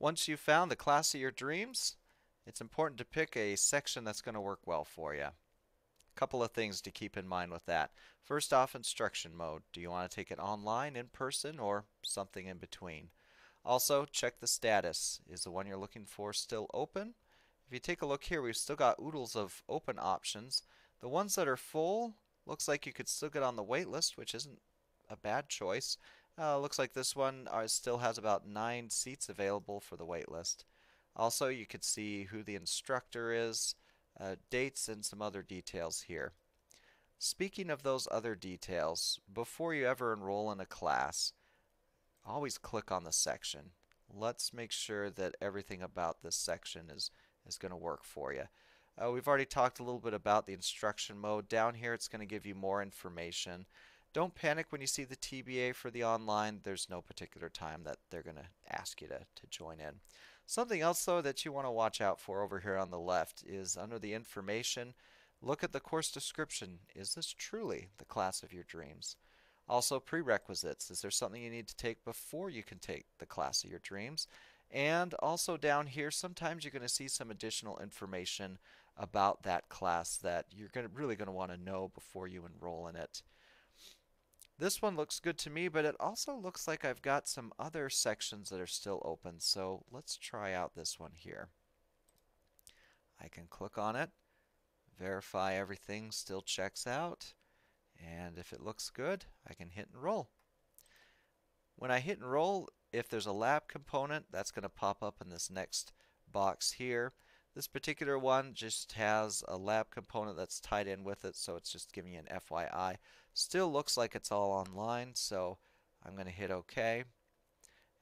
Once you've found the class of your dreams, it's important to pick a section that's going to work well for you. A couple of things to keep in mind with that. First off, instruction mode. Do you want to take it online, in person, or something in between? Also, check the status. Is the one you're looking for still open? If you take a look here, we've still got oodles of open options. The ones that are full, looks like you could still get on the wait list, which isn't a bad choice. Uh, looks like this one uh, still has about nine seats available for the wait list. Also, you could see who the instructor is, uh, dates, and some other details here. Speaking of those other details, before you ever enroll in a class, always click on the section. Let's make sure that everything about this section is, is going to work for you. Uh, we've already talked a little bit about the instruction mode. Down here it's going to give you more information. Don't panic when you see the TBA for the online. There's no particular time that they're going to ask you to, to join in. Something else though that you want to watch out for over here on the left is under the information, look at the course description. Is this truly the class of your dreams? Also prerequisites. Is there something you need to take before you can take the class of your dreams? And also down here, sometimes you're going to see some additional information about that class that you're going to, really going to want to know before you enroll in it. This one looks good to me, but it also looks like I've got some other sections that are still open. So let's try out this one here. I can click on it, verify everything still checks out, and if it looks good, I can hit enroll. When I hit enroll, if there's a lab component, that's going to pop up in this next box here. This particular one just has a lab component that's tied in with it, so it's just giving you an FYI. Still looks like it's all online, so I'm going to hit OK.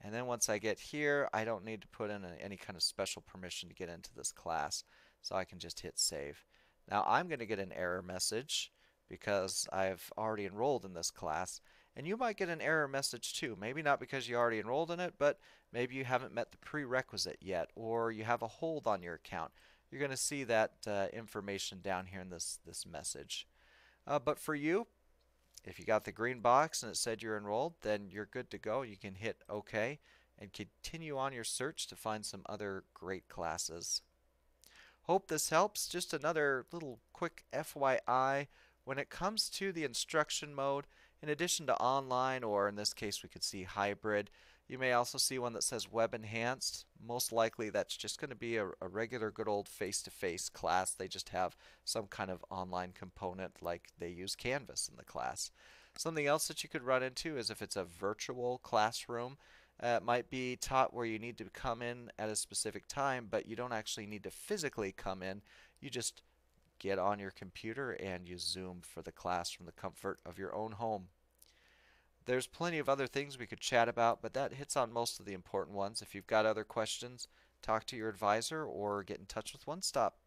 And then once I get here, I don't need to put in a, any kind of special permission to get into this class, so I can just hit save. Now I'm going to get an error message because I've already enrolled in this class. And you might get an error message too. Maybe not because you already enrolled in it, but maybe you haven't met the prerequisite yet, or you have a hold on your account. You're going to see that uh, information down here in this, this message. Uh, but for you, if you got the green box and it said you're enrolled, then you're good to go. You can hit OK and continue on your search to find some other great classes. Hope this helps. Just another little quick FYI. When it comes to the instruction mode, in addition to online, or in this case we could see hybrid, you may also see one that says web enhanced. Most likely that's just going to be a, a regular good old face-to-face -face class. They just have some kind of online component like they use Canvas in the class. Something else that you could run into is if it's a virtual classroom. Uh, it might be taught where you need to come in at a specific time, but you don't actually need to physically come in. You just get on your computer and you Zoom for the class from the comfort of your own home. There's plenty of other things we could chat about, but that hits on most of the important ones. If you've got other questions, talk to your advisor or get in touch with One Stop.